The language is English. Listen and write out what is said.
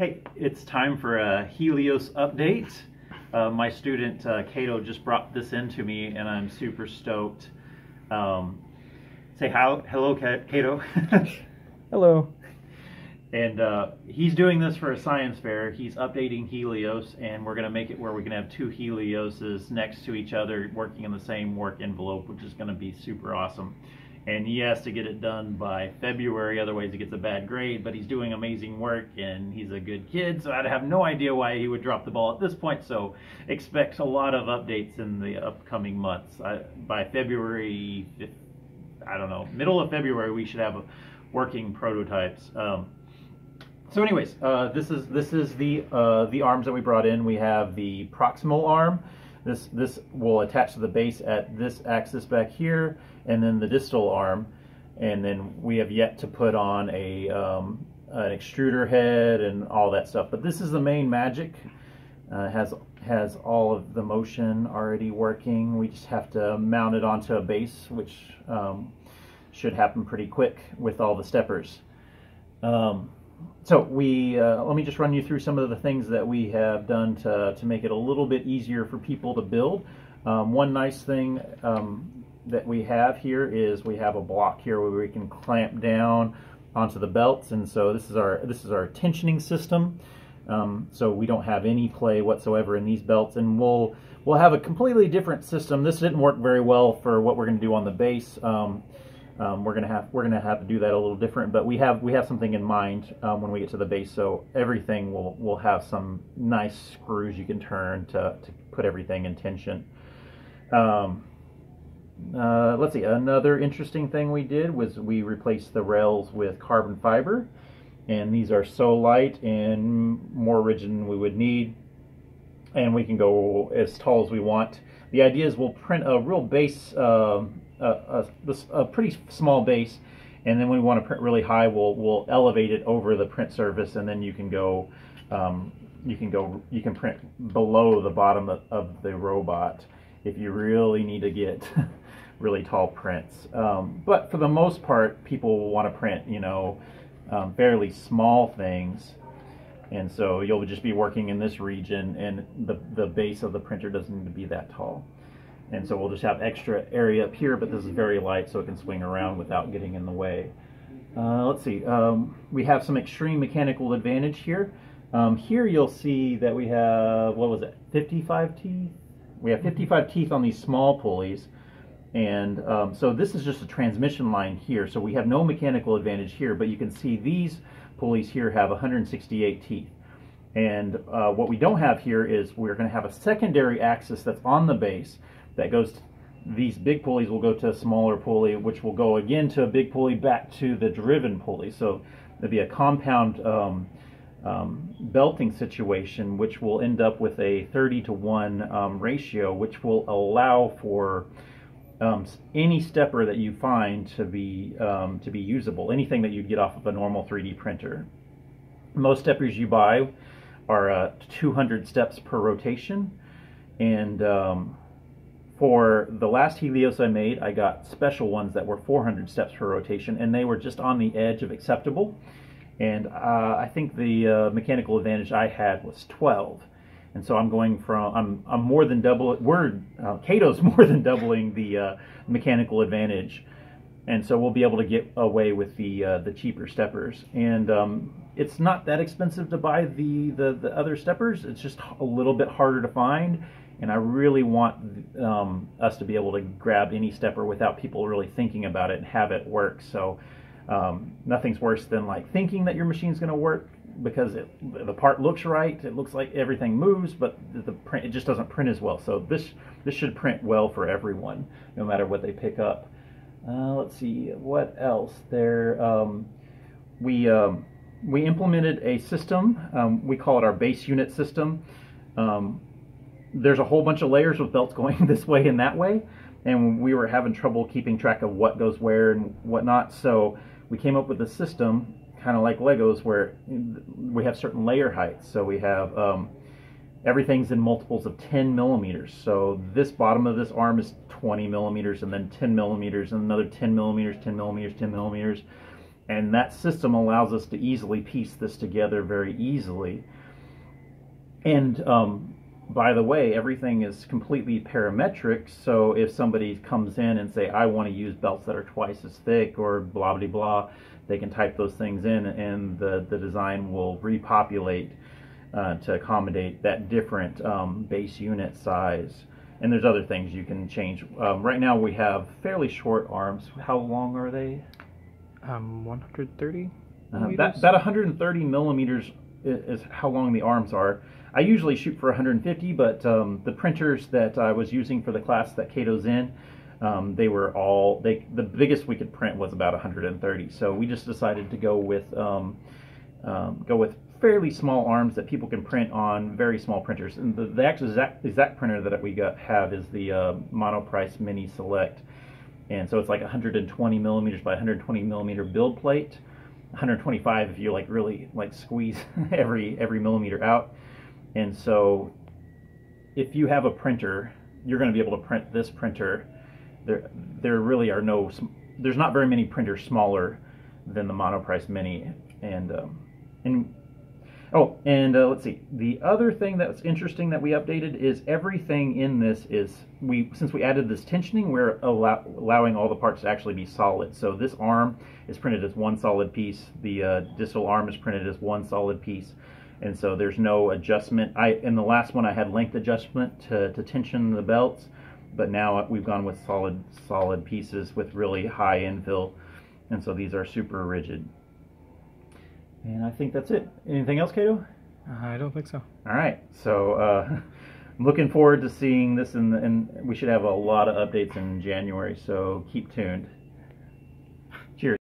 Hey, it's time for a Helios update. Uh, my student uh, Cato just brought this into me, and I'm super stoked. Um, say how, hello, Cato. hello. And uh, he's doing this for a science fair. He's updating Helios, and we're going to make it where we can have two Helioses next to each other working in the same work envelope, which is going to be super awesome and he has to get it done by February, otherwise he gets a bad grade. But he's doing amazing work, and he's a good kid, so I have no idea why he would drop the ball at this point. So expect a lot of updates in the upcoming months. I, by February, I don't know, middle of February, we should have a working prototypes. Um, so, anyways, uh, this is this is the uh, the arms that we brought in. We have the proximal arm this, this will attach to the base at this axis back here, and then the distal arm. And then we have yet to put on a, um, an extruder head and all that stuff. But this is the main magic. Uh, has has all of the motion already working. We just have to mount it onto a base, which um, should happen pretty quick with all the steppers. Um, so we uh, let me just run you through some of the things that we have done to, to make it a little bit easier for people to build. Um, one nice thing um, that we have here is we have a block here where we can clamp down onto the belts. And so this is our this is our tensioning system. Um, so we don't have any play whatsoever in these belts. And we'll we'll have a completely different system. This didn't work very well for what we're going to do on the base um, we're gonna have we're gonna have to do that a little different, but we have we have something in mind um, when we get to the base. So everything will will have some nice screws you can turn to to put everything in tension. Um, uh, let's see. Another interesting thing we did was we replaced the rails with carbon fiber, and these are so light and more rigid than we would need, and we can go as tall as we want. The idea is we'll print a real base. Uh, a, a, a pretty small base, and then when we want to print really high, we'll we'll elevate it over the print surface, and then you can go um, you can go you can print below the bottom of, of the robot if you really need to get really tall prints. Um, but for the most part, people will want to print you know um, fairly small things. And so you'll just be working in this region and the, the base of the printer doesn't need to be that tall. And so we'll just have extra area up here, but this is very light so it can swing around without getting in the way. Uh, let's see, um, we have some extreme mechanical advantage here. Um, here you'll see that we have, what was it, 55 teeth? We have 55 teeth on these small pulleys. And um, so this is just a transmission line here. So we have no mechanical advantage here, but you can see these pulleys here have 168 teeth. And uh, what we don't have here is we're going to have a secondary axis that's on the base that goes to, these big pulleys will go to a smaller pulley, which will go again to a big pulley back to the driven pulley. So there'll be a compound um, um, belting situation, which will end up with a 30 to 1 um, ratio, which will allow for um, any stepper that you find to be um, to be usable. Anything that you'd get off of a normal 3D printer. Most steppers you buy are uh, 200 steps per rotation, and um, for the last Helios I made, I got special ones that were 400 steps per rotation, and they were just on the edge of acceptable. And uh, I think the uh, mechanical advantage I had was 12. And so I'm going from, I'm, I'm more than double, we're, uh, Cato's more than doubling the uh, mechanical advantage. And so we'll be able to get away with the uh, the cheaper steppers. And um, it's not that expensive to buy the, the, the other steppers. It's just a little bit harder to find and I really want um, us to be able to grab any stepper without people really thinking about it and have it work. So um, nothing's worse than like thinking that your machine's going to work because it, the part looks right, it looks like everything moves, but the print it just doesn't print as well. So this this should print well for everyone, no matter what they pick up. Uh, let's see what else there. Um, we um, we implemented a system. Um, we call it our base unit system. There's a whole bunch of layers with belts going this way and that way, and we were having trouble keeping track of what goes where and whatnot. So we came up with a system, kind of like Legos, where we have certain layer heights. So we have um, everything's in multiples of 10 millimeters. So this bottom of this arm is 20 millimeters, and then 10 millimeters, and another 10 millimeters, 10 millimeters, 10 millimeters. and that system allows us to easily piece this together very easily. And um, by the way, everything is completely parametric. So if somebody comes in and say, I want to use belts that are twice as thick or blah, blah, blah, they can type those things in and the, the design will repopulate uh, to accommodate that different um, base unit size. And there's other things you can change. Um, right now we have fairly short arms. How long are they? Um, 130. Uh, that, that 130 millimeters is, how long the arms are. I usually shoot for 150, but um, the printers that I was using for the class that Cato's in, um, they were all they the biggest we could print was about 130. So we just decided to go with um, um, go with fairly small arms that people can print on very small printers. And the, the actual exact, exact printer that we got have is the uh, Monoprice Mini Select, and so it's like 120 millimeters by 120 millimeter build plate. 125 if you like really like squeeze every every millimeter out and so if you have a printer, you're going to be able to print this printer. There, there really are no, there's not very many printers smaller than the Monoprice Mini. And, um, and oh, and uh, let's see. The other thing that's interesting that we updated is everything in this is, we since we added this tensioning, we're allow, allowing all the parts to actually be solid. So this arm is printed as one solid piece. The uh, distal arm is printed as one solid piece and so there's no adjustment. I in the last one I had length adjustment to, to tension the belts, but now we've gone with solid solid pieces with really high infill, and so these are super rigid. And I think that's it. Anything else, Cato? I don't think so. All right, so uh, I'm looking forward to seeing this, and we should have a lot of updates in January. So keep tuned.